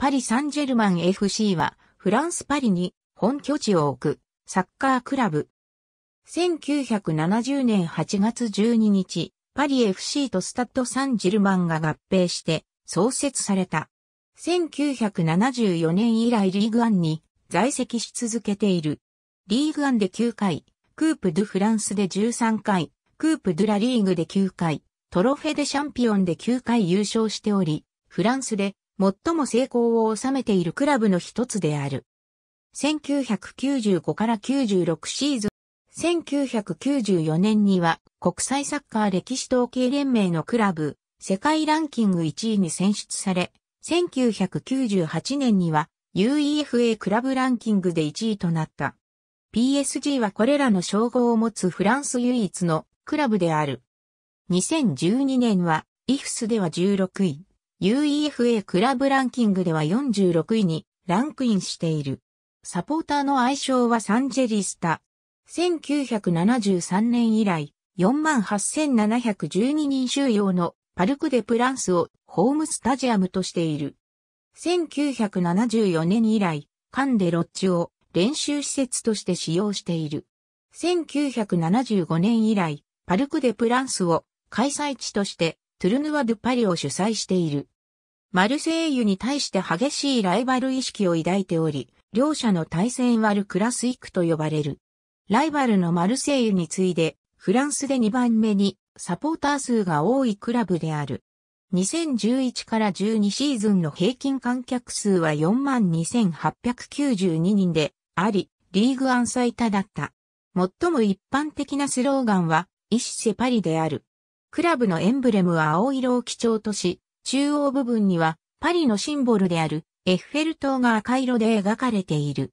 パリ・サンジェルマン FC はフランス・パリに本拠地を置くサッカークラブ。1970年8月12日、パリ FC とスタッド・サンジェルマンが合併して創設された。1974年以来リーグアンに在籍し続けている。リーグアンで9回、クープ・ドゥ・フランスで13回、クープ・ドゥ・ラ・リーグで9回、トロフェ・デ・シャンピオンで9回優勝しており、フランスで最も成功を収めているクラブの一つである。1995から96シーズン、1994年には国際サッカー歴史統計連盟のクラブ、世界ランキング1位に選出され、1998年には UEFA クラブランキングで1位となった。PSG はこれらの称号を持つフランス唯一のクラブである。2012年は、イフスでは16位、UEFA クラブランキングでは46位にランクインしている。サポーターの愛称はサンジェリスタ。1973年以来、48,712人収容のパルクデプランスをホームスタジアムとしている。1974年以来、カンデロッチを練習施設として使用している。1975年以来、パルクデプランスを開催地としてトゥルヌワ・ドゥ・パリを主催している。マルセイユに対して激しいライバル意識を抱いており、両者の対戦はルクラスイクと呼ばれる。ライバルのマルセイユに次いで、フランスで2番目にサポーター数が多いクラブである。2011から12シーズンの平均観客数は42,892人で、あり、リーグアン最多だった。最も一般的なスローガンは、イッセパリである。クラブのエンブレムは青色を基調とし、中央部分にはパリのシンボルであるエッフェル塔が赤色で描かれている。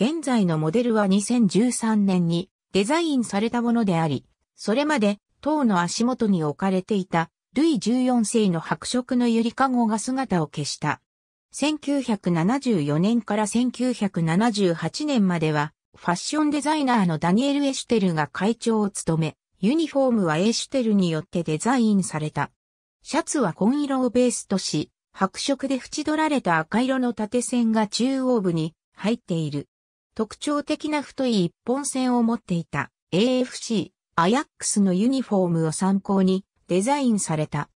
現在のモデルは2013年にデザインされたものであり、それまで塔の足元に置かれていたルイ14世の白色のゆりかごが姿を消した。1974年から1978年までは、ファッションデザイナーのダニエル・エシュテルが会長を務め、ユニフォームはエシュテルによってデザインされた。シャツは紺色をベースとし、白色で縁取られた赤色の縦線が中央部に入っている。特徴的な太い一本線を持っていた AFC、アヤックスのユニフォームを参考にデザインされた。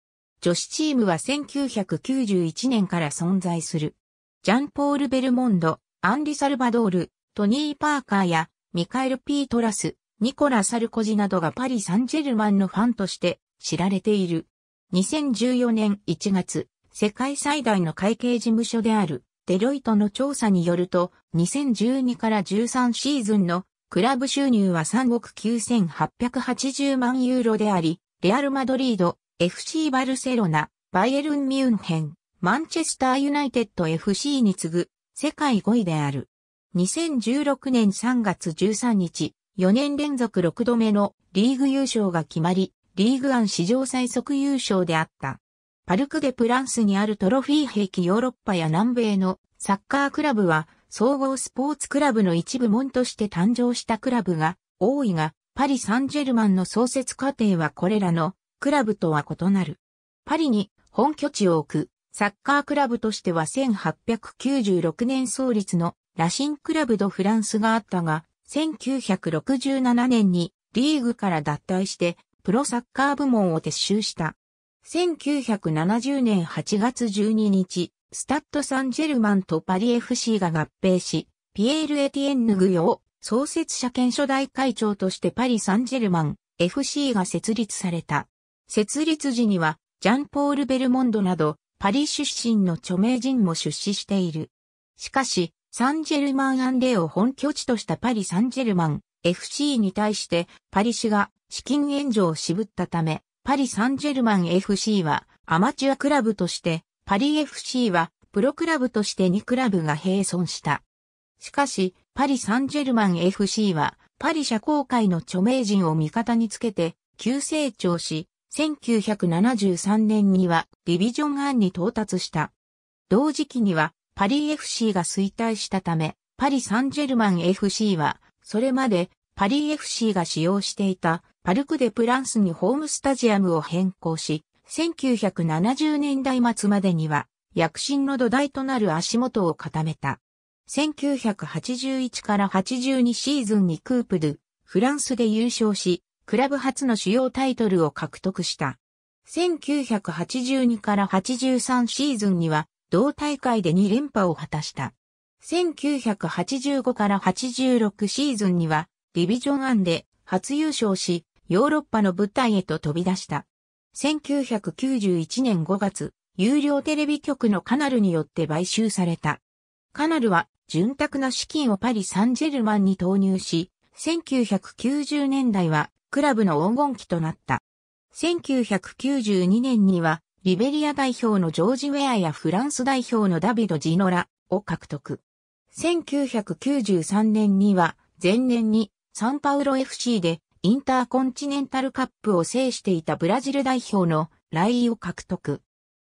女子チームは1991年から存在する。ジャンポール・ベルモンド、アンリ・サルバドール、トニー・パーカーやミカエル・ピートラス、ニコラ・サルコジなどがパリ・サンジェルマンのファンとして知られている。2014年1月、世界最大の会計事務所であるデロイトの調査によると、2012から13シーズンのクラブ収入は3億9880万ユーロであり、レアル・マドリード、FC バルセロナ、バイエルン・ミュンヘン、マンチェスター・ユナイテッド FC に次ぐ世界5位である。2016年3月13日、4年連続6度目のリーグ優勝が決まり、リーグアン史上最速優勝であった。パルクデプランスにあるトロフィー兵器ヨーロッパや南米のサッカークラブは総合スポーツクラブの一部門として誕生したクラブが多いが、パリ・サンジェルマンの創設過程はこれらのクラブとは異なる。パリに本拠地を置くサッカークラブとしては1896年創立のラシンクラブドフランスがあったが、1967年にリーグから脱退してプロサッカー部門を撤収した。1970年8月12日、スタッド・サンジェルマンとパリ FC が合併し、ピエール・エティエンヌグヨを創設者兼初代会長としてパリ・サンジェルマン FC が設立された。設立時には、ジャンポール・ベルモンドなど、パリ出身の著名人も出資している。しかし、サンジェルマン・アンレイを本拠地としたパリ・サンジェルマン FC に対して、パリ市が資金援助を渋ったため、パリ・サンジェルマン FC はアマチュアクラブとして、パリ FC はプロクラブとして2クラブが並存した。しかし、パリ・サンジェルマン FC は、パリ社交界の著名人を味方につけて、急成長し、1973年にはディビジョン案に到達した。同時期にはパリ FC が衰退したため、パリ・サンジェルマン FC は、それまでパリ FC が使用していたパルク・デ・プランスにホームスタジアムを変更し、1970年代末までには躍進の土台となる足元を固めた。1981から82シーズンにクープドゥ、フランスで優勝し、クラブ初の主要タイトルを獲得した。1982から83シーズンには、同大会で2連覇を果たした。1985から86シーズンには、ディビジョン1で初優勝し、ヨーロッパの舞台へと飛び出した。1991年5月、有料テレビ局のカナルによって買収された。カナルは、潤沢な資金をパリ・サンジェルマンに投入し、1990年代は、クラブの黄金期となった。1992年には、リベリア代表のジョージ・ウェアやフランス代表のダビド・ジノラを獲得。1993年には、前年にサンパウロ FC でインターコンチネンタルカップを制していたブラジル代表のライを獲得。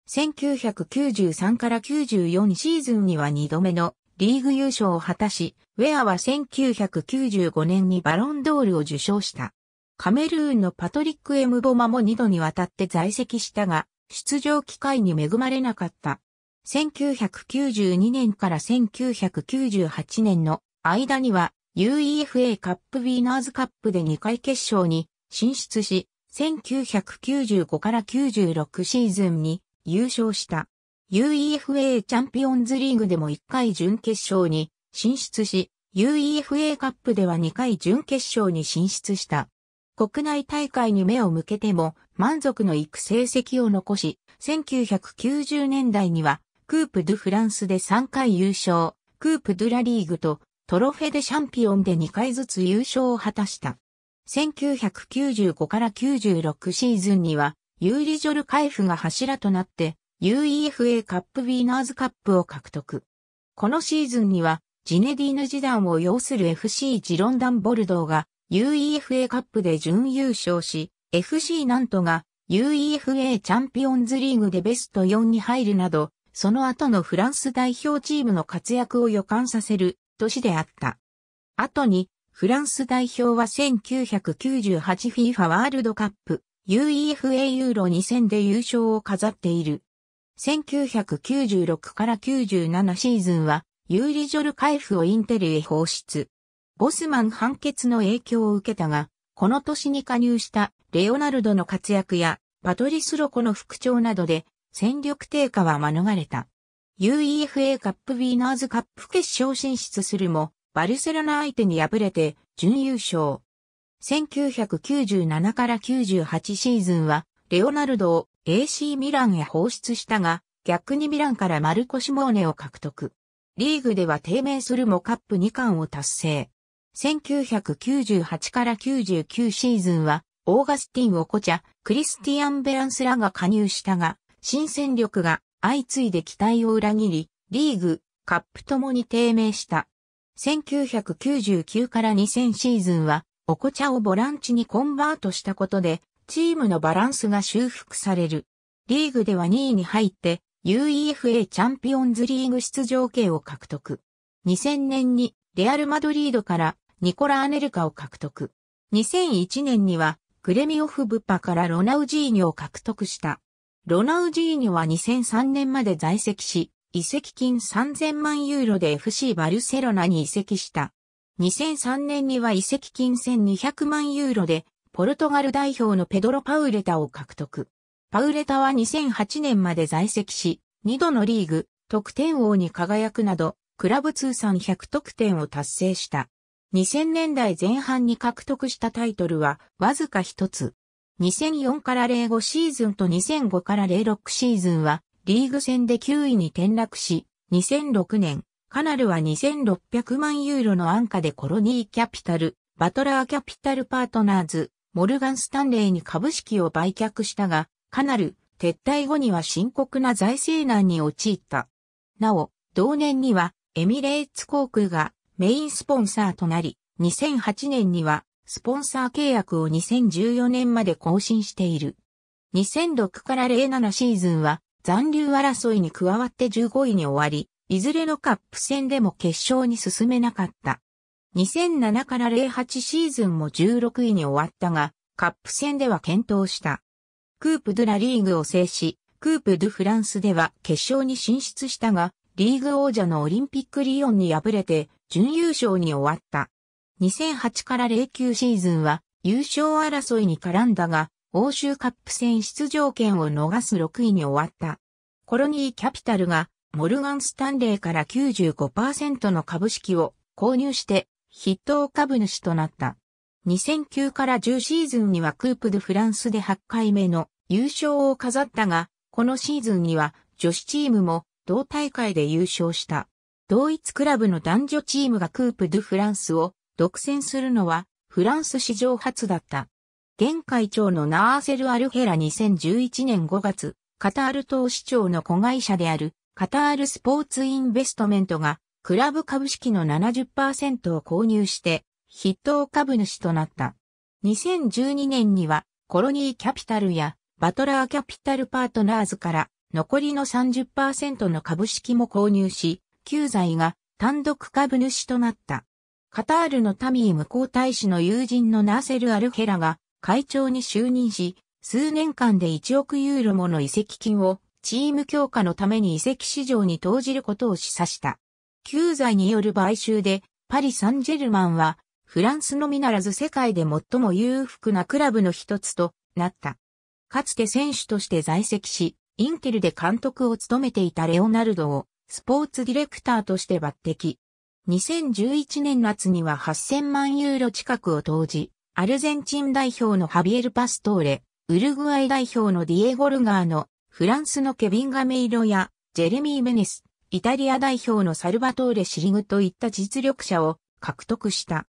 1993から94シーズンには2度目のリーグ優勝を果たし、ウェアは1995年にバロンドールを受賞した。カメルーンのパトリック・エムボマも2度にわたって在籍したが、出場機会に恵まれなかった。1992年から1998年の間には UEFA カップウィーナーズカップで2回決勝に進出し、1995から96シーズンに優勝した。UEFA チャンピオンズリーグでも1回準決勝に進出し、UEFA カップでは2回準決勝に進出した。国内大会に目を向けても満足のいく成績を残し、1990年代にはクープ・ドゥ・フランスで3回優勝、クープ・ドゥ・ラ・リーグとトロフェ・デ・シャンピオンで2回ずつ優勝を果たした。1995から96シーズンにはユーリジョル海部が柱となって UEFA カップウィーナーズカップを獲得。このシーズンにはジネディーヌ時代を要する FC ジロンダンボルドーが UEFA カップで準優勝し、FC ナントが UEFA チャンピオンズリーグでベスト4に入るなど、その後のフランス代表チームの活躍を予感させる年であった。後に、フランス代表は 1998FIFA ワールドカップ UEFA ユーロ2戦で優勝を飾っている。1996から97シーズンは、ユーリジョル海部をインテルへ放出。ボスマン判決の影響を受けたが、この年に加入したレオナルドの活躍やパトリスロコの復調などで戦力低下は免れた。UEFA カップウィーナーズカップ決勝進出するも、バルセロナ相手に敗れて準優勝。1997から98シーズンは、レオナルドを AC ミランへ放出したが、逆にミランからマルコ・シモーネを獲得。リーグでは低迷するもカップ2冠を達成。1998から99シーズンは、オーガスティン・オコチャ、クリスティアン・ベランスらが加入したが、新戦力が相次いで期待を裏切り、リーグ、カップともに低迷した。1999から2000シーズンは、おこちゃをボランチにコンバートしたことで、チームのバランスが修復される。リーグでは2位に入って、UEFA チャンピオンズリーグ出場権を獲得。2000年にレアルマドリードからニコラ・アネルカを獲得。2001年にはグレミオフ・ブッパからロナウジーニョを獲得した。ロナウジーニョは2003年まで在籍し、移籍金3000万ユーロで FC バルセロナに移籍した。2003年には移籍金1200万ユーロで、ポルトガル代表のペドロ・パウレタを獲得。パウレタは2008年まで在籍し、2度のリーグ、得点王に輝くなど、クラブ通算100得点を達成した。2000年代前半に獲得したタイトルは、わずか一つ。2004から05シーズンと2005から06シーズンは、リーグ戦で9位に転落し、2006年、カナルは2600万ユーロの安価でコロニーキャピタル、バトラーキャピタルパートナーズ、モルガン・スタンレーに株式を売却したが、カナル、撤退後には深刻な財政難に陥った。なお、同年には、エミレーツ航空がメインスポンサーとなり、2008年には、スポンサー契約を2014年まで更新している。2006から07シーズンは残留争いに加わって15位に終わり、いずれのカップ戦でも決勝に進めなかった。2007から08シーズンも16位に終わったが、カップ戦では検討した。クープドゥラリーグを制し、クープ・ドゥ・フランスでは決勝に進出したが、リーグ王者のオリンピック・リヨンに敗れて準優勝に終わった。2008から09シーズンは優勝争いに絡んだが、欧州カップ戦出場権を逃す6位に終わった。コロニーキャピタルがモルガン・スタンレーから95%の株式を購入して筆頭株主となった。2009から10シーズンにはクープ・ド・フランスで8回目の優勝を飾ったが、このシーズンには女子チームも同大会で優勝した。同一クラブの男女チームがクープ・ドゥ・フランスを独占するのはフランス史上初だった。現会長のナーセル・アルヘラ2011年5月、カタール投資庁の子会社であるカタールスポーツインベストメントがクラブ株式の70%を購入して筆頭株主となった。2012年にはコロニーキャピタルやバトラーキャピタルパートナーズから残りの30%の株式も購入し、旧在が単独株主となった。カタールのタミー向こう大使の友人のナーセル・アルヘラが会長に就任し、数年間で1億ユーロもの移籍金をチーム強化のために移籍市場に投じることを示唆した。旧在による買収でパリ・サンジェルマンはフランスのみならず世界で最も裕福なクラブの一つとなった。かつて選手として在籍し、インテルで監督を務めていたレオナルドをスポーツディレクターとして抜擢。2011年夏には8000万ユーロ近くを投じ、アルゼンチン代表のハビエル・パストーレ、ウルグアイ代表のディエゴ・ルガーノ、フランスのケビン・ガメイロやジェレミー・メネス、イタリア代表のサルバトーレ・シリグといった実力者を獲得した。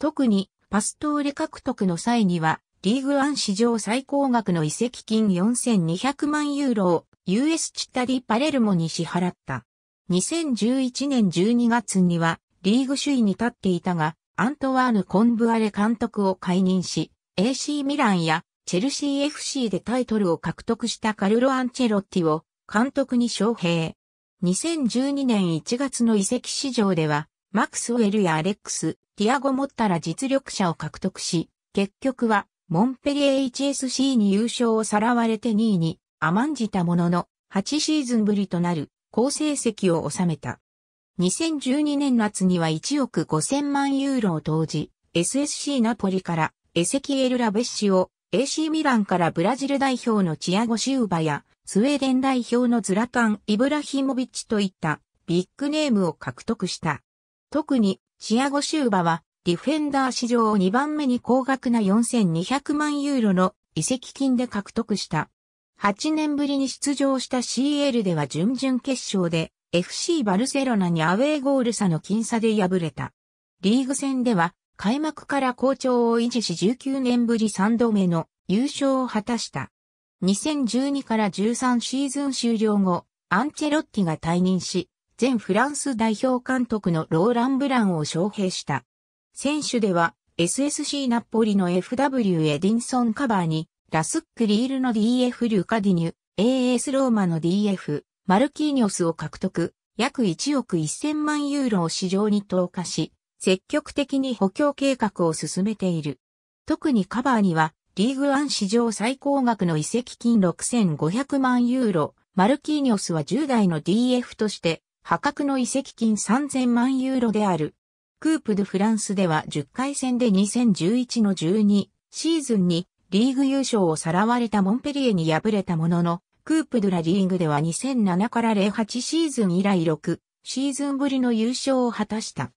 特にパストーレ獲得の際にはリーグワン史上最高額の移籍金4200万ユーロを US チッタディパレルモに支払った。2011年12月にはリーグ首位に立っていたが、アントワーヌ・コンブアレ監督を解任し、AC ミランやチェルシー FC でタイトルを獲得したカルロ・アンチェロッティを監督に招聘。2012年1月の移籍市場では、マクスウェルやアレックス、ティアゴ・モッタら実力者を獲得し、結局はモンペリエ HSC に優勝をさらわれて2位に甘んじたものの、8シーズンぶりとなる好成績を収めた。2012年夏には1億5000万ユーロを投じ、SSC ナポリからエセキエル・ラベッシを AC ミランからブラジル代表のチアゴ・シウバやスウェーデン代表のズラタン・イブラヒモビッチといったビッグネームを獲得した。特にチアゴ・シウバはディフェンダー史上2番目に高額な4200万ユーロの移籍金で獲得した。8年ぶりに出場した CL では準々決勝で FC バルセロナにアウェーゴール差の僅差で敗れた。リーグ戦では開幕から好調を維持し19年ぶり3度目の優勝を果たした。2012から13シーズン終了後、アンチェロッティが退任し、前フランス代表監督のローラン・ブランを招聘した。選手では SSC ナポリの FW エディンソンカバーに、ラスックリールの DF ルカディニュ、AS ローマの DF、マルキーニョスを獲得、約1億1000万ユーロを市場に投下し、積極的に補強計画を進めている。特にカバーには、リーグワン史上最高額の移籍金6500万ユーロ、マルキーニョスは10代の DF として、破格の移籍金3000万ユーロである。クープ・ド・フランスでは10回戦で2011の12シーズンにリーグ優勝をさらわれたモンペリエに敗れたものの、クープ・ド・ラ・リーグでは2007から08シーズン以来6シーズンぶりの優勝を果たした。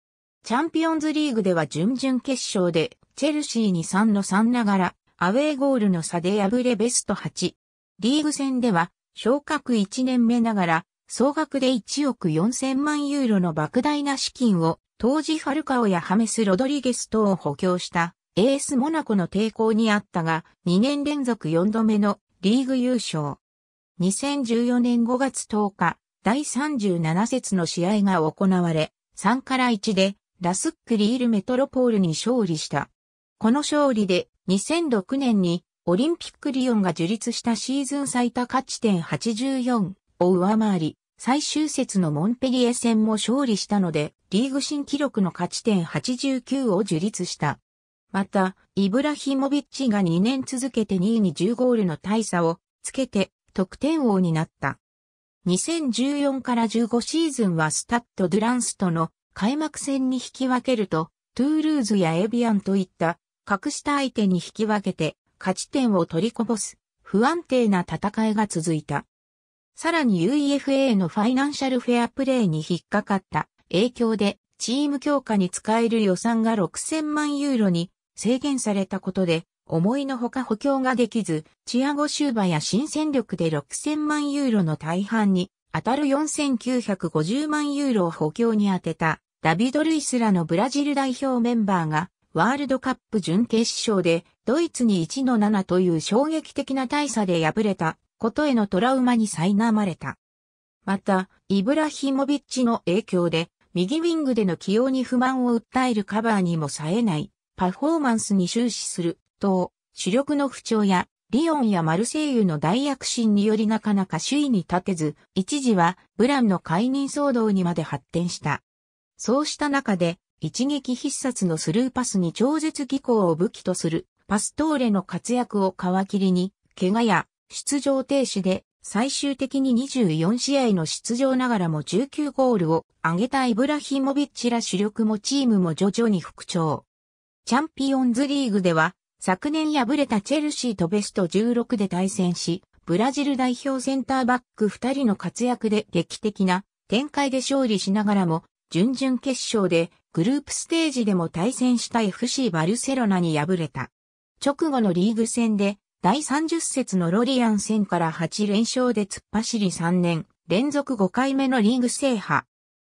チャンピオンズリーグでは準々決勝でチェルシーに3の3ながらアウェーゴールの差で敗れベスト8。リーグ戦では昇格1年目ながら総額で1億4000万ユーロの莫大な資金を当時ファルカオやハメス・ロドリゲス等を補強したエースモナコの抵抗にあったが、2年連続4度目のリーグ優勝。2014年5月10日、第37節の試合が行われ、3から1でラスックリールメトロポールに勝利した。この勝利で2006年にオリンピックリヨンが樹立したシーズン最多勝ち点84を上回り、最終節のモンペリエ戦も勝利したので、リーグ新記録の勝ち点89を樹立した。また、イブラヒモビッチが2年続けて2位に10ゴールの大差をつけて、得点王になった。2014から15シーズンはスタッド・ドゥ・ランスとの開幕戦に引き分けると、トゥールーズやエビアンといった格下相手に引き分けて勝ち点を取りこぼす不安定な戦いが続いた。さらに UEFA のファイナンシャルフェアプレイに引っかかった影響でチーム強化に使える予算が6000万ユーロに制限されたことで思いのほか補強ができず、チアゴ・シウバや新戦力で6000万ユーロの大半に当たる4950万ユーロを補強に充てたダビド・ルイスらのブラジル代表メンバーがワールドカップ準決勝でドイツに1の7という衝撃的な大差で敗れたことへのトラウマに苛まれた。また、イブラヒモビッチの影響で右ウィングでの起用に不満を訴えるカバーにも冴えないパフォーマンスに終始すると、主力の不調やリヨンやマルセイユの大躍進によりなかなか首位に立てず、一時はブランの解任騒動にまで発展した。そうした中で、一撃必殺のスルーパスに超絶技巧を武器とするパストーレの活躍を皮切りに、怪我や出場停止で最終的に24試合の出場ながらも19ゴールを挙げたイブラヒモビッチら主力もチームも徐々に復調。チャンピオンズリーグでは昨年敗れたチェルシーとベスト16で対戦し、ブラジル代表センターバック2人の活躍で劇的な展開で勝利しながらも準々決勝でグループステージでも対戦した FC バルセロナに敗れた。直後のリーグ戦で第30節のロリアン戦から8連勝で突っ走り3年連続5回目のリーグ制覇。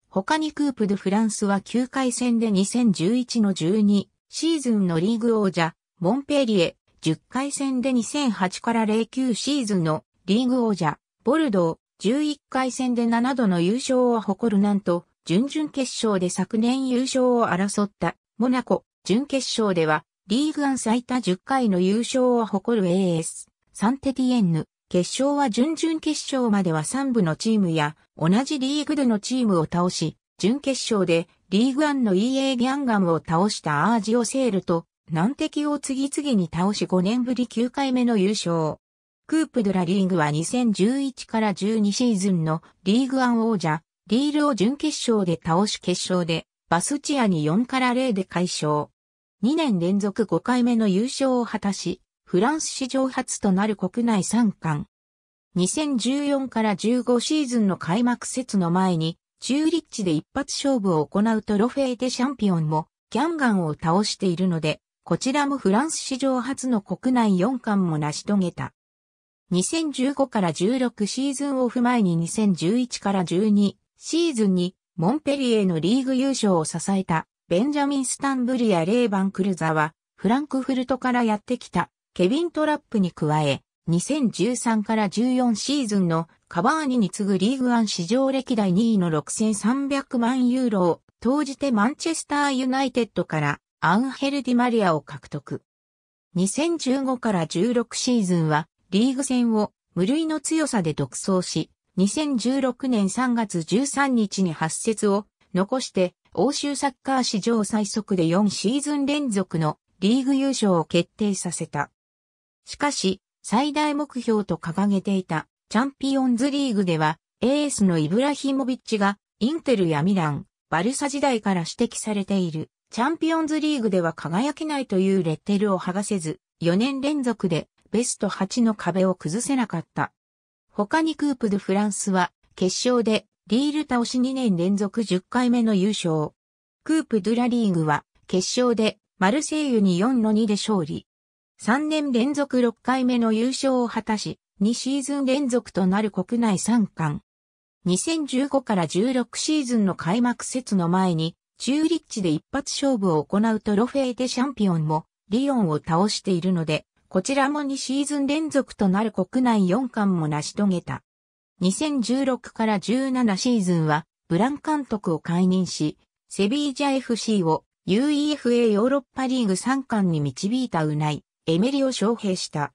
他にクープ・ド・フランスは9回戦で2011の12シーズンのリーグ王者モンペリエ10回戦で2008から09シーズンのリーグ王者ボルドー11回戦で7度の優勝を誇るなんと準々決勝で昨年優勝を争ったモナコ、準決勝ではリーグアン最多10回の優勝を誇る AS、サンテティエンヌ、決勝は準々決勝までは3部のチームや同じリーグでのチームを倒し、準決勝でリーグアンの EA ギャンガムを倒したアージオセールと難敵を次々に倒し5年ぶり9回目の優勝。クープドラリーグは2011から12シーズンのリーグアン王者、リールを準決勝で倒し決勝で、バスチアに4から0で快勝。2年連続5回目の優勝を果たし、フランス史上初となる国内3冠。2014から15シーズンの開幕節の前に、チューリッチで一発勝負を行うトロフェーでチャンピオンも、ギャンガンを倒しているので、こちらもフランス史上初の国内4冠も成し遂げた。2015から16シーズンオフ前に2011から12シーズンにモンペリエのリーグ優勝を支えたベンジャミン・スタンブルやレーバン・クルザはフランクフルトからやってきたケビン・トラップに加え2013から14シーズンのカバーニに次ぐリーグアン史上歴代2位の6300万ユーロを投じてマンチェスターユナイテッドからアンヘル・ディマリアを獲得。2015から16シーズンはリーグ戦を無類の強さで独走し、2016年3月13日に発節を残して欧州サッカー史上最速で4シーズン連続のリーグ優勝を決定させた。しかし、最大目標と掲げていたチャンピオンズリーグではエースのイブラヒモビッチがインテルやミラン、バルサ時代から指摘されているチャンピオンズリーグでは輝けないというレッテルを剥がせず4年連続でベスト8の壁を崩せなかった。他にクープドフランスは決勝でリール倒し2年連続10回目の優勝。クープドゥラリーグは決勝でマルセイユに4の2で勝利。3年連続6回目の優勝を果たし、2シーズン連続となる国内3冠。2015から16シーズンの開幕節の前に、チューリッチで一発勝負を行うトロフェーでチャンピオンもリヨンを倒しているので、こちらも2シーズン連続となる国内4冠も成し遂げた。2016から17シーズンは、ブラン監督を解任し、セビージャ FC を UEFA ヨーロッパリーグ3冠に導いたうない、エメリを招聘した。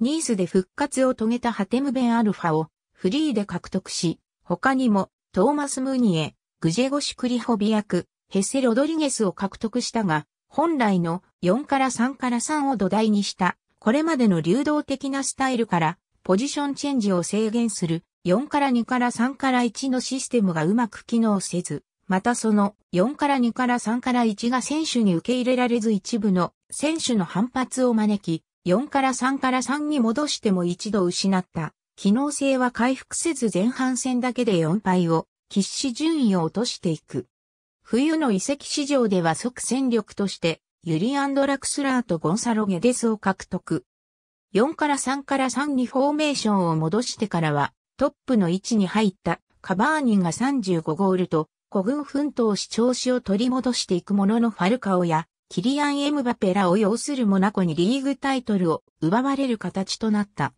ニースで復活を遂げたハテムベンアルファをフリーで獲得し、他にもトーマス・ムーニエ、グジェゴシクリホビ役、ヘセ・ロドリゲスを獲得したが、本来の4から3から3を土台にした、これまでの流動的なスタイルから、ポジションチェンジを制限する4から2から3から1のシステムがうまく機能せず、またその4から2から3から1が選手に受け入れられず一部の選手の反発を招き、4から3から3に戻しても一度失った。機能性は回復せず前半戦だけで4敗を、喫し順位を落としていく。冬の移籍市場では即戦力として、ユリアンド・ラクスラーとゴンサロ・ゲデスを獲得。4から3から3にフォーメーションを戻してからは、トップの位置に入ったカバーニンが35ゴールと古軍奮闘し調子を取り戻していくもののファルカオやキリアン・エムバペらを要するモナコにリーグタイトルを奪われる形となった。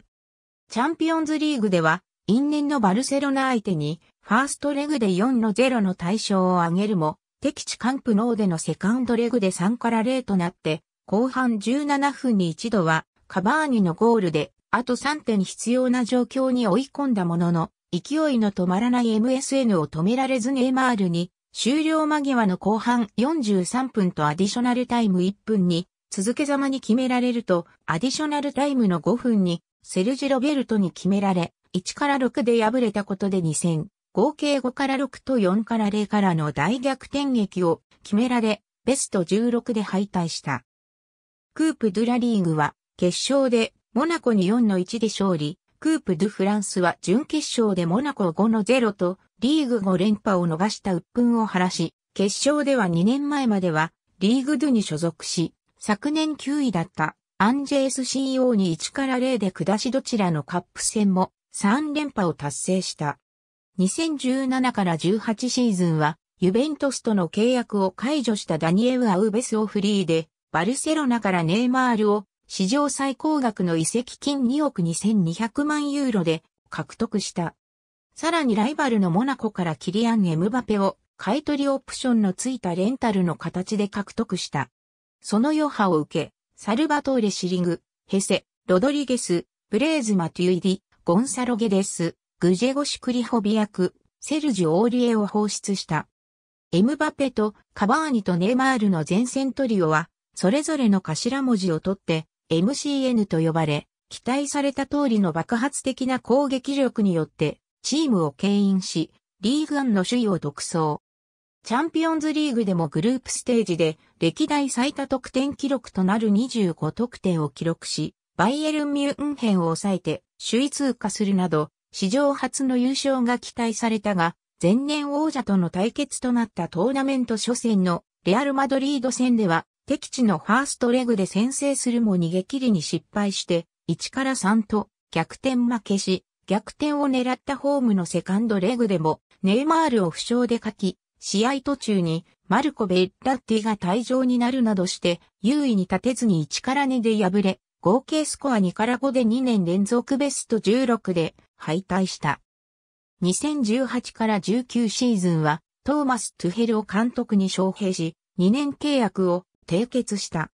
チャンピオンズリーグでは、因縁のバルセロナ相手に、ファーストレグで4の0の対象を挙げるも、敵地カンプノーでのセカンドレグで3から0となって、後半17分に一度は、カバーニのゴールで、あと3点必要な状況に追い込んだものの、勢いの止まらない MSN を止められずネイマールに、終了間際の後半43分とアディショナルタイム1分に、続けざまに決められると、アディショナルタイムの5分に、セルジロベルトに決められ、1から6で敗れたことで2戦、合計5から6と4から0からの大逆転劇を決められ、ベスト16で敗退した。クープ・ドゥラリーグは、決勝で、モナコに4の1で勝利、クープ・ドゥ・フランスは準決勝でモナコ5の0とリーグ5連覇を逃した鬱憤を晴らし、決勝では2年前まではリーグドゥに所属し、昨年9位だったアンジェ SCO に1から0で下しどちらのカップ戦も3連覇を達成した。2017から18シーズンはユベントスとの契約を解除したダニエル・アウベスをフリーでバルセロナからネイマールを史上最高額の移籍金2億2200万ユーロで獲得した。さらにライバルのモナコからキリアン・エムバペを買い取りオプションのついたレンタルの形で獲得した。その余波を受け、サルバトーレ・シリング、ヘセ、ロドリゲス、ブレーズ・マテュイディ、ゴンサロ・ゲデス、グジェゴシクリホビ役、セルジュ・オーリエを放出した。エムバペとカバーニとネイマールの前線トリオは、それぞれの頭文字を取って、MCN と呼ばれ、期待された通りの爆発的な攻撃力によって、チームを牽引し、リーグアンの首位を独走。チャンピオンズリーグでもグループステージで歴代最多得点記録となる25得点を記録し、バイエルンミュンヘンを抑えて首位通過するなど、史上初の優勝が期待されたが、前年王者との対決となったトーナメント初戦のレアル・マドリード戦では敵地のファーストレグで先制するも逃げ切りに失敗して、1から3と逆転負けし、逆転を狙ったホームのセカンドレグでも、ネイマールを負傷で書き、試合途中にマルコ・ベッラッティが退場になるなどして、優位に立てずに1から2で敗れ、合計スコア2から5で2年連続ベスト16で敗退した。2018から19シーズンは、トーマス・トゥヘルを監督に招聘し、2年契約を締結した。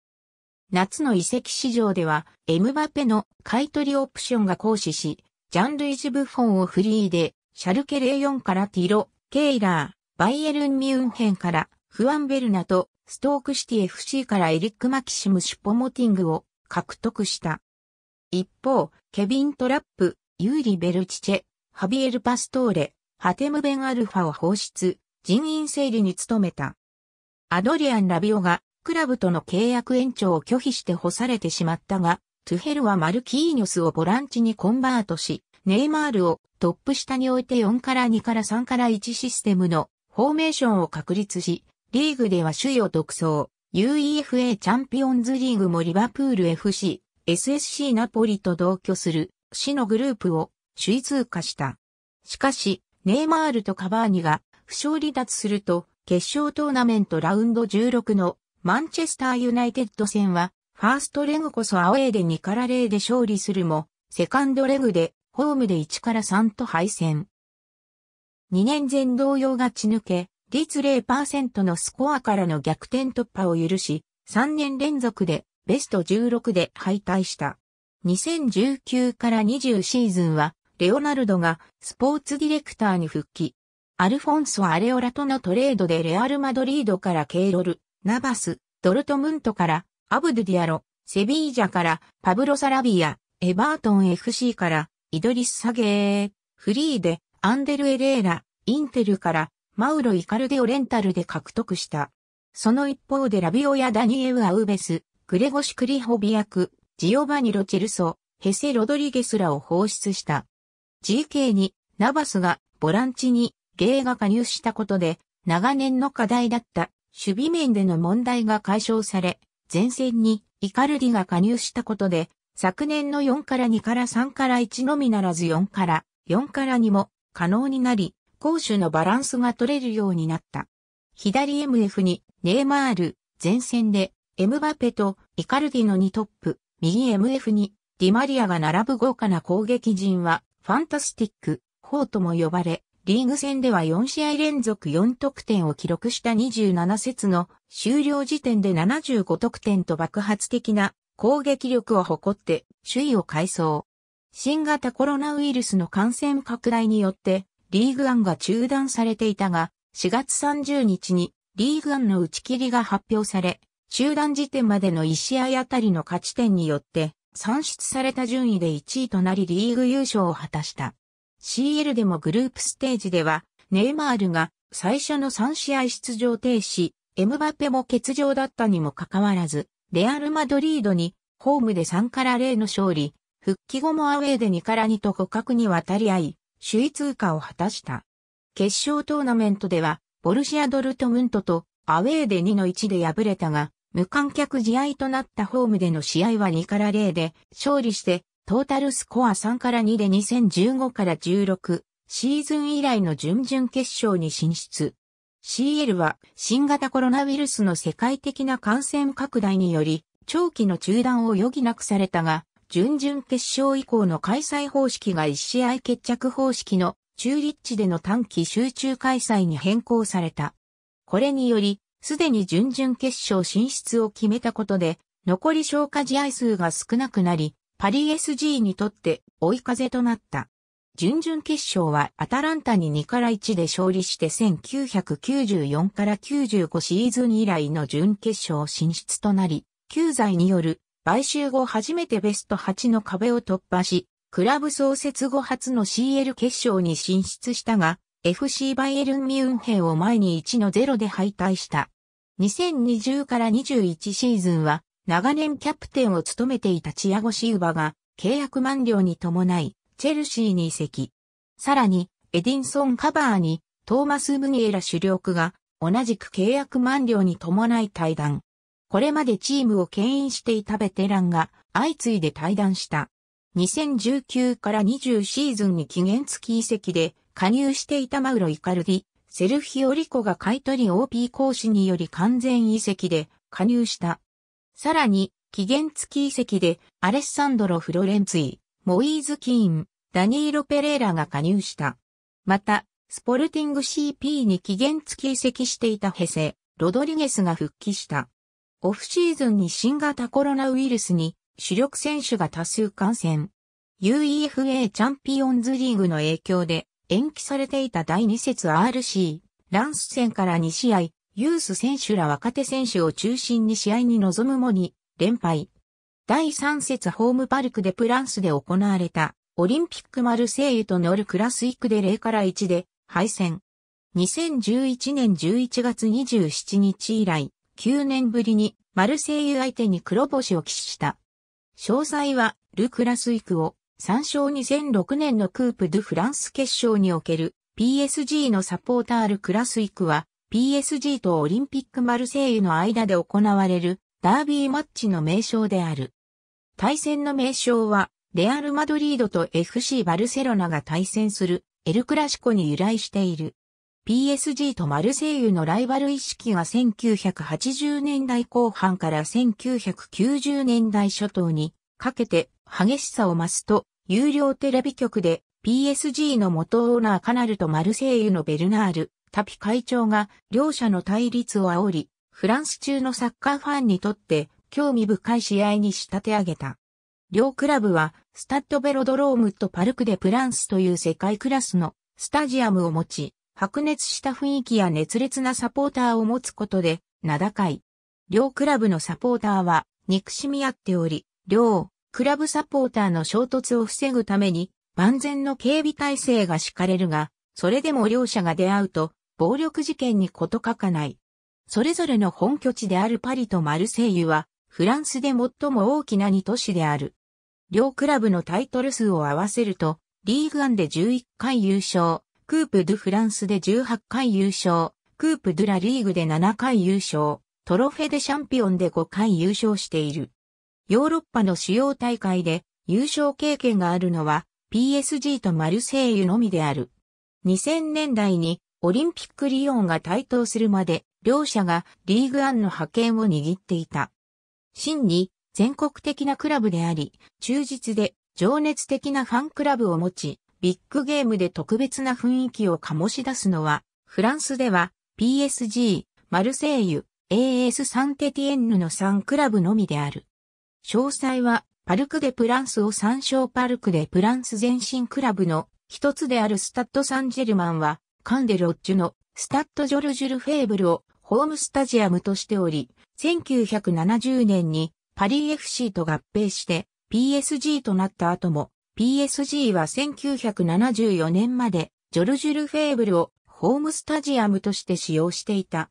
夏の移籍市場では、エムバペの買取オプションが行使し、ジャンルイジ・ブフォンをフリーで、シャルケ04からティロ、ケイラー、バイエルン・ミュンヘンから、フアンベルナと、ストークシティ FC からエリック・マキシム・シュポモティングを獲得した。一方、ケビン・トラップ、ユーリ・ベルチチェ、ハビエル・パストーレ、ハテム・ベン・アルファを放出、人員整理に努めた。アドリアン・ラビオがクラブとの契約延長を拒否して干されてしまったが、トゥヘルはマルキーニョスをボランチにコンバートし、ネイマールをトップ下に置いて4から2から3から1システムのフォーメーションを確立し、リーグでは首位を独走、UEFA チャンピオンズリーグもリバプール FC、SSC ナポリと同居する死のグループを首位通過した。しかし、ネイマールとカバーニが負傷離脱すると、決勝トーナメントラウンド16のマンチェスターユナイテッド戦は、ファーストレグこそアウェーで2から0で勝利するも、セカンドレグで、ホームで1から3と敗戦。2年前同様がち抜け、率0%のスコアからの逆転突破を許し、3年連続でベスト16で敗退した。2019から20シーズンは、レオナルドがスポーツディレクターに復帰。アルフォンソ・アレオラとのトレードでレアル・マドリードからケイロル、ナバス、ドルトムントからアブドゥディアロ、セビージャからパブロ・サラビア、エバートン FC からイドリス・サゲー、フリーでアンデル・エレーラ、インテルからマウロ・イカルデをレンタルで獲得した。その一方でラビオやダニエウ・アウベス、グレゴシ・クリホビ役、ジオバニ・ロチェルソ、ヘセ・ロドリゲスらを放出した。GK にナバスがボランチにゲイが加入したことで長年の課題だった守備面での問題が解消され、前線にイカルディが加入したことで昨年の4から2から3から1のみならず4から4から2も可能になり、攻守のバランスが取れるようになった。左 MF にネイマール、前線でエムバペとイカルディの2トップ、右 MF にディマリアが並ぶ豪華な攻撃陣はファンタスティック、4とも呼ばれ、リーグ戦では4試合連続4得点を記録した27節の終了時点で75得点と爆発的な攻撃力を誇って首位を改装。新型コロナウイルスの感染拡大によってリーグアンが中断されていたが、4月30日にリーグアンの打ち切りが発表され、中断時点までの1試合あたりの勝ち点によって算出された順位で1位となりリーグ優勝を果たした。CL でもグループステージでは、ネイマールが最初の3試合出場停止、エムバペも欠場だったにもかかわらず、レアル・マドリードにホームで3から0の勝利、復帰後もアウェーで2から2と互角に渡り合い、首位通過を果たした。決勝トーナメントでは、ボルシア・ドルトムントとアウェーで2の1で敗れたが、無観客試合となったホームでの試合は2から0で勝利して、トータルスコア3から2で2015から16、シーズン以来の準々決勝に進出。CL は新型コロナウイルスの世界的な感染拡大により、長期の中断を余儀なくされたが、準々決勝以降の開催方式が1試合決着方式の中立地での短期集中開催に変更された。これにより、すでに準々決勝進出を決めたことで、残り消化試合数が少なくなり、パリ SG にとって追い風となった。準々決勝はアタランタに2から1で勝利して1994から95シーズン以来の準決勝進出となり、旧在による買収後初めてベスト8の壁を突破し、クラブ創設後初の CL 決勝に進出したが、FC バイエルンミュンヘンを前に1の0で敗退した。2020から21シーズンは長年キャプテンを務めていたチアゴ・シウバが契約満了に伴いチェルシーに移籍。さらにエディンソン・カバーにトーマス・ムニエラ主力が同じく契約満了に伴い対談。これまでチームを牽引していたベテランが相次いで退団した。2019から20シーズンに期限付き移籍で加入していたマウロ・イカルディ、セルフィオリコが買取 OP 講師により完全移籍で加入した。さらに、期限付き移籍でアレッサンドロ・フロレンツィ、モイーズ・キーン、ダニーロ・ペレーラが加入した。また、スポルティング CP に期限付き移籍していたヘセ、ロドリゲスが復帰した。オフシーズンに新型コロナウイルスに主力選手が多数感染。UEFA チャンピオンズリーグの影響で延期されていた第2節 RC ランス戦から2試合、ユース選手ら若手選手を中心に試合に臨むもに連敗。第3節ホームパルクでプランスで行われたオリンピックマルセイユとノルクラスイクで0から1で敗戦。2011年11月27日以来、9年ぶりにマルセイユ相手に黒星を喫した。詳細はル・クラスイクを3勝2006年のクープ・ドゥ・フランス決勝における PSG のサポータール・クラスイクは PSG とオリンピック・マルセイユの間で行われるダービーマッチの名称である。対戦の名称はレアル・マドリードと FC バルセロナが対戦するエル・クラシコに由来している。PSG とマルセイユのライバル意識が1980年代後半から1990年代初頭にかけて激しさを増すと、有料テレビ局で PSG の元オーナーカナルとマルセイユのベルナール、タピ会長が両者の対立を煽り、フランス中のサッカーファンにとって興味深い試合に仕立て上げた。両クラブはスタッドベロドロームとパルクでプランスという世界クラスのスタジアムを持ち、白熱した雰囲気や熱烈なサポーターを持つことで名高い。両クラブのサポーターは憎しみ合っており、両クラブサポーターの衝突を防ぐために万全の警備体制が敷かれるが、それでも両者が出会うと、暴力事件にこと書かない。それぞれの本拠地であるパリとマルセイユは、フランスで最も大きな2都市である。両クラブのタイトル数を合わせると、リーグアンで11回優勝、クープ・ドゥ・フランスで18回優勝、クープ・ドゥ・ラ・リーグで7回優勝、トロフェ・デ・シャンピオンで5回優勝している。ヨーロッパの主要大会で優勝経験があるのは PSG とマルセイユのみである。2000年代にオリンピックリヨンが台頭するまで両者がリーグアンの覇権を握っていた。真に全国的なクラブであり、忠実で情熱的なファンクラブを持ち、ビッグゲームで特別な雰囲気を醸し出すのは、フランスでは PSG、マルセイユ、AS サンテティエンヌの3クラブのみである。詳細は、パルクデプランスを参照パルクデプランス前身クラブの一つであるスタッド・サンジェルマンは、カンデロッジュのスタッド・ジョルジュル・フェーブルをホームスタジアムとしており、1970年にパリ FC と合併して PSG となった後も、PSG は1974年までジョルジュル・フェーブルをホームスタジアムとして使用していた。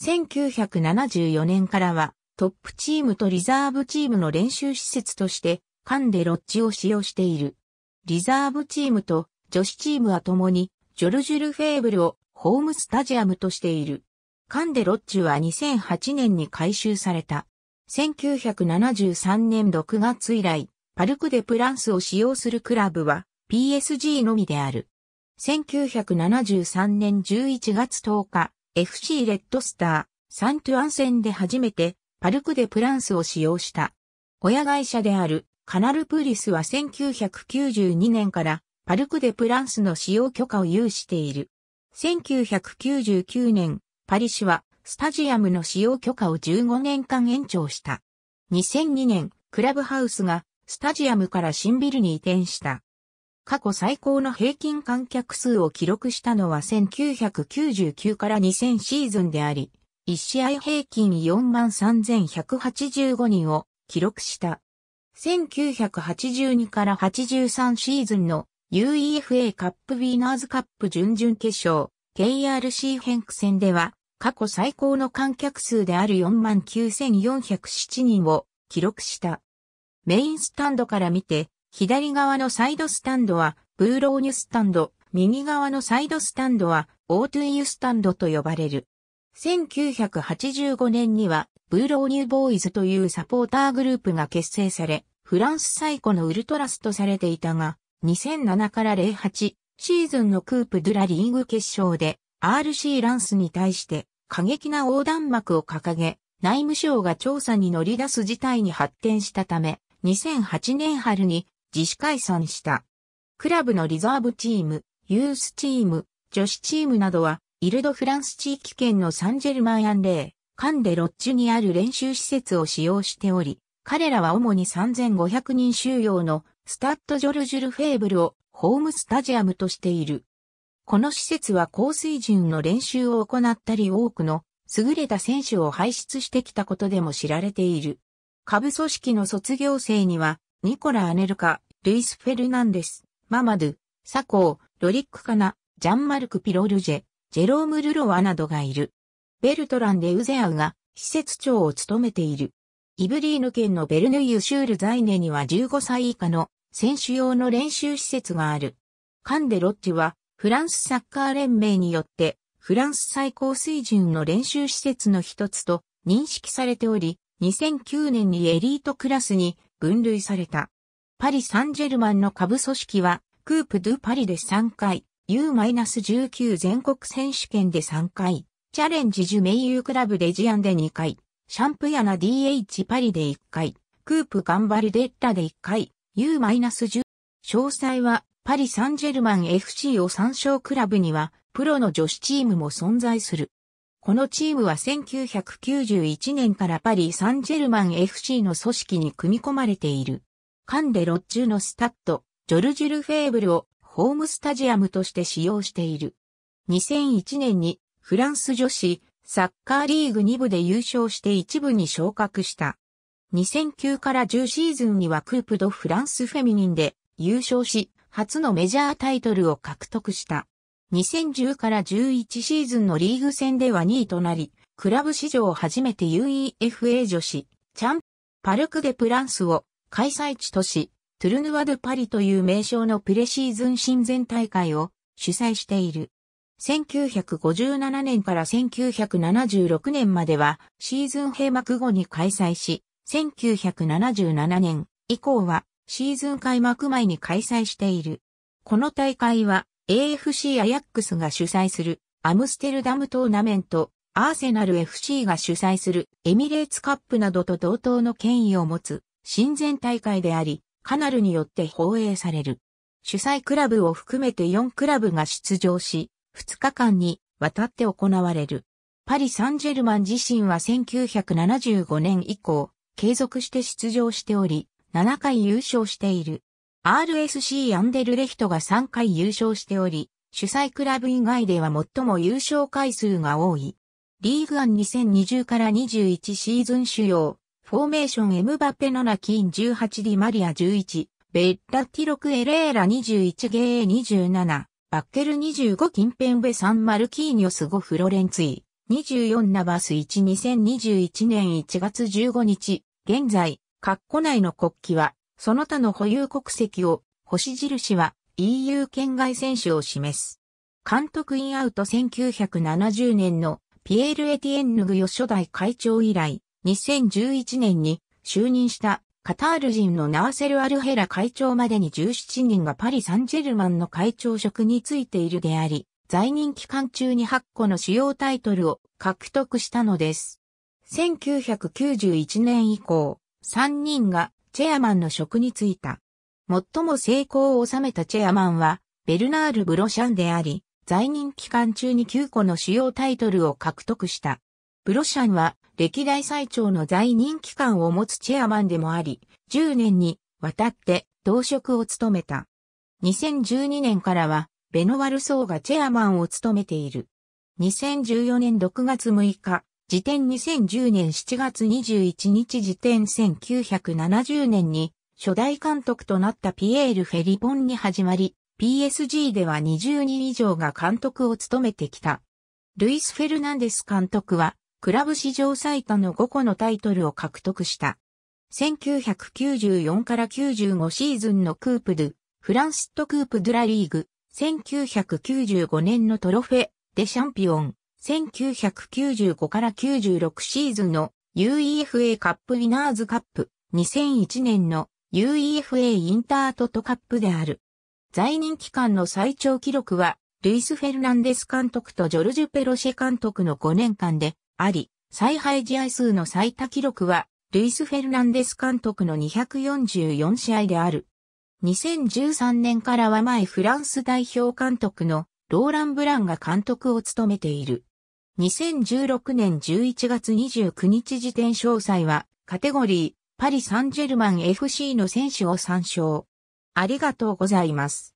1974年からはトップチームとリザーブチームの練習施設としてカンデロッジを使用している。リザーブチームと女子チームは共にジョルジュル・フェーブルをホームスタジアムとしている。カンデロッジは2008年に改修された。1973年6月以来、パルクデプランスを使用するクラブは PSG のみである。1973年11月10日、FC レッドスター、サントゥアン戦で初めてパルクデプランスを使用した。親会社であるカナルプリスは1992年からパルクデプランスの使用許可を有している。1999年、パリ市はスタジアムの使用許可を15年間延長した。2002年、クラブハウスがスタジアムから新ビルに移転した。過去最高の平均観客数を記録したのは1999から2000シーズンであり、1試合平均43,185人を記録した。1982から83シーズンの UEFA カップウィーナーズカップ準々決勝 KRC ヘンク戦では過去最高の観客数である49,407人を記録した。メインスタンドから見て左側のサイドスタンドはブーローニュスタンド、右側のサイドスタンドはオートゥイユスタンドと呼ばれる。1985年にはブーローニュボーイズというサポーターグループが結成され、フランス最古のウルトラスとされていたが、2007から08シーズンのクープ・ドゥラリーグ決勝で RC ランスに対して過激な横断幕を掲げ、内務省が調査に乗り出す事態に発展したため、2008年春に自主解散した。クラブのリザーブチーム、ユースチーム、女子チームなどは、イルド・フランス地域圏のサンジェルマン・アンレー、カンデ・ロッジュにある練習施設を使用しており、彼らは主に3500人収容のスタッド・ジョルジュル・フェーブルをホームスタジアムとしている。この施設は高水準の練習を行ったり多くの優れた選手を輩出してきたことでも知られている。下部組織の卒業生にはニコラ・アネルカ、ルイス・フェルナンデス、ママドゥ、サコー、ロリック・カナ、ジャンマルク・ピロルジェ、ジェローム・ルロワなどがいる。ベルトランデ・ウゼアウが施設長を務めている。イブリーヌ県のベルヌイユシュールザイネには15歳以下の選手用の練習施設がある。カンデ・ロッジはフランスサッカー連盟によってフランス最高水準の練習施設の一つと認識されており、2009年にエリートクラスに分類された。パリ・サンジェルマンの下部組織は、クープ・ドゥ・パリで3回、U-19 全国選手権で3回、チャレンジ・ジュメイユークラブでジアンで2回、シャンプヤナ DH パリで1回、クープ・ガンバルデッラで1回、U-10。詳細は、パリ・サンジェルマン FC を参照クラブには、プロの女子チームも存在する。このチームは1991年からパリ・サンジェルマン FC の組織に組み込まれている。カンデロッジュのスタッド、ジョルジュル・フェーブルをホームスタジアムとして使用している。2001年にフランス女子サッカーリーグ2部で優勝して1部に昇格した。2009から10シーズンにはクープドフランスフェミニンで優勝し、初のメジャータイトルを獲得した。2010から11シーズンのリーグ戦では2位となり、クラブ史上初めて UEFA 女子、チャンパルクデプランスを開催地都市、トゥルヌワ・ド・パリという名称のプレシーズン親善大会を主催している。1957年から1976年まではシーズン閉幕後に開催し、1977年以降はシーズン開幕前に開催している。この大会は AFC アヤックスが主催するアムステルダムトーナメント、アーセナル FC が主催するエミレーツカップなどと同等の権威を持つ親善大会であり、カナルによって放映される。主催クラブを含めて4クラブが出場し、2日間にわたって行われる。パリ・サンジェルマン自身は1975年以降、継続して出場しており、7回優勝している。RSC アンデルレヒトが3回優勝しており、主催クラブ以外では最も優勝回数が多い。リーグアン2020から21シーズン主要、フォーメーションエムバペ7キン18ディマリア11、ベッラティロクエレーラ21ゲー27、バッケル25キンペンマルキーニョス5フロレンツィ、24ナバス1 2021年1月15日、現在、括弧内の国旗は、その他の保有国籍を、星印は EU 県外選手を示す。監督インアウト1970年のピエール・エティエンヌグヨ初代会長以来、2011年に就任したカタール人のナーセル・アルヘラ会長までに17人がパリ・サンジェルマンの会長職についているであり、在任期間中に8個の主要タイトルを獲得したのです。1991年以降、3人がチェアマンの職に就いた。最も成功を収めたチェアマンは、ベルナール・ブロシャンであり、在任期間中に9個の主要タイトルを獲得した。ブロシャンは歴代最長の在任期間を持つチェアマンでもあり、10年にわたって同職を務めた。2012年からは、ベノワルソーがチェアマンを務めている。2014年6月6日、時点2010年7月21日時点1970年に初代監督となったピエール・フェリポンに始まり、PSG では20人以上が監督を務めてきた。ルイス・フェルナンデス監督はクラブ史上最多の5個のタイトルを獲得した。1994から95シーズンのクープドゥ、フランストクープドゥラリーグ、1995年のトロフェ、デシャンピオン、1995から96シーズンの UEFA カップウィナーズカップ、2001年の UEFA インタートトカップである。在任期間の最長記録は、ルイス・フェルナンデス監督とジョルジュ・ペロシェ監督の5年間で、あり、采配試合数の最多記録は、ルイス・フェルナンデス監督の244試合である。2013年からは前フランス代表監督のローラン・ブランが監督を務めている。2016年11月29日時点詳細はカテゴリーパリ・サンジェルマン FC の選手を参照。ありがとうございます。